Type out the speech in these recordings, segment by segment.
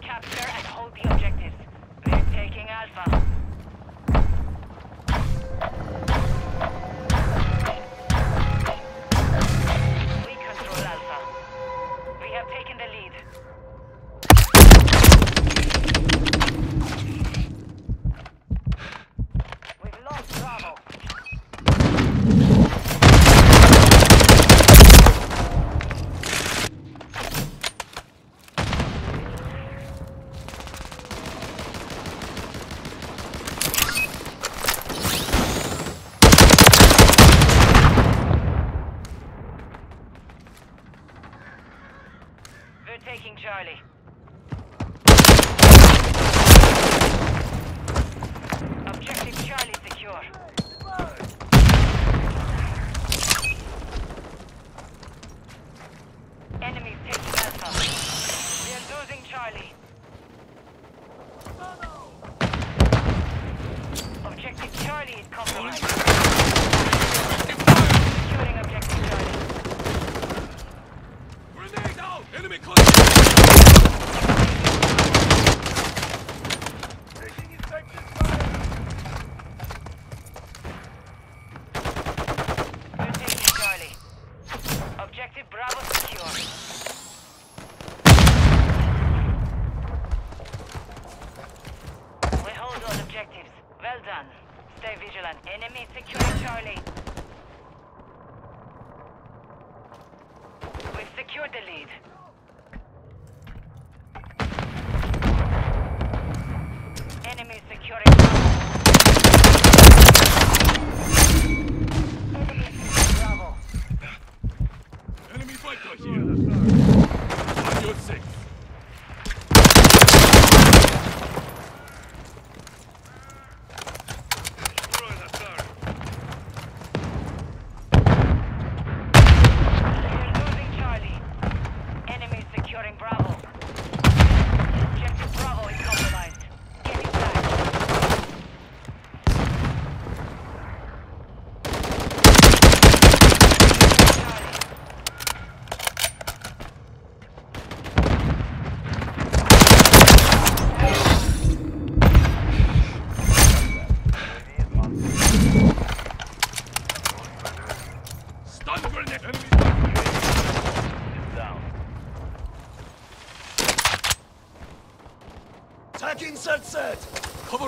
Capture and hold the objectives. We're taking Alpha. They're taking Charlie. Objective Charlie secure. Bravo.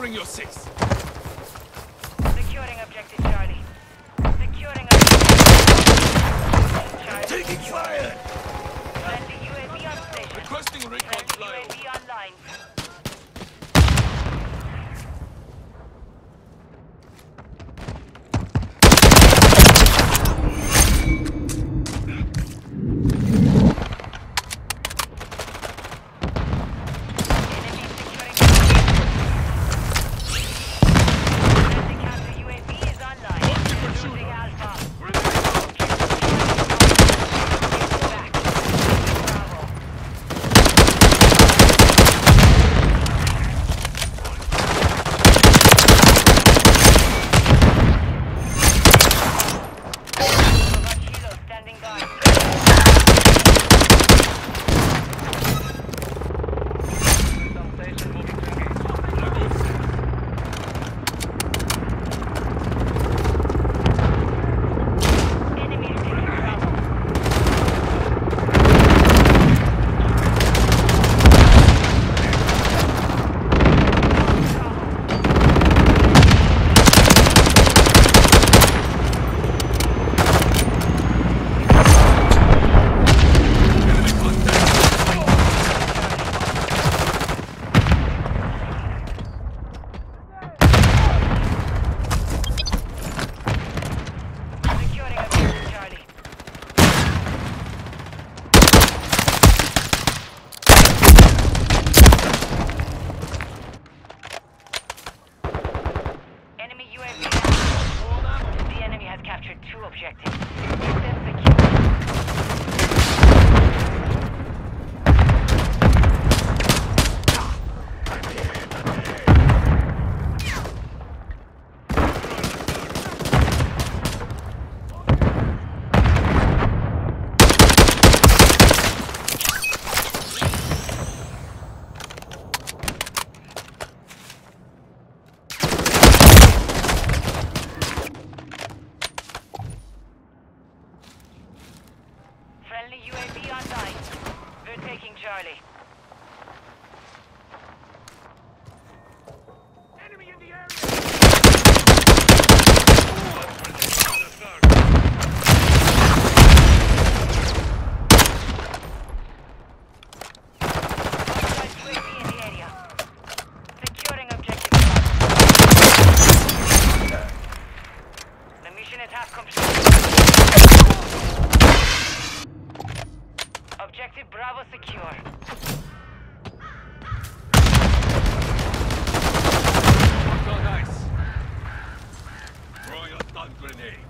covering your six. objective. Objective Bravo secure. Nice. Royal stun grenade.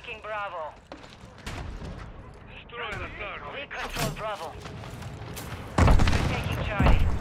taking Bravo. Destroy the third. We control Bravo. We're taking Charlie.